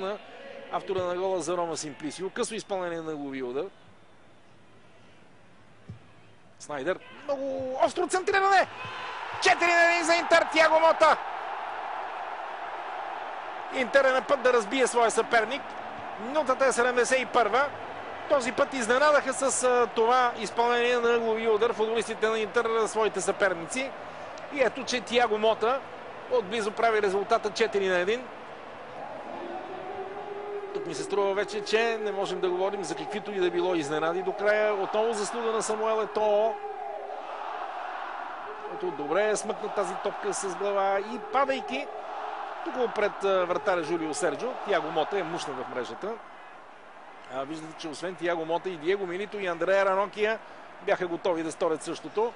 на автора на гола за Рома Симплисио. Късо изпълнение на глави удар. Снайдер. Много остро центриране. 4 на 1 за Интер. Тяго Мота. Интер е на път да разбие своя съперник. Минутата е 71 Този път изненадаха с това изпълнение на глави удар футболистите на Интер своите съперници. И ето, че Тиаго Мота отблизо прави резултата 4 на 1. Ми се струва вече, че не можем да говорим за каквито и да било изненади до края. Отново заслуга на Самуел Ето. Който добре е смъкна тази топка с глава и падайки тук пред вратаря Жулио Серджо. Тиаго Мота е мушна в мрежата. А, виждате, че освен Тиаго Мота и Диего Милито и Андрея Ранокия бяха готови да сторят същото.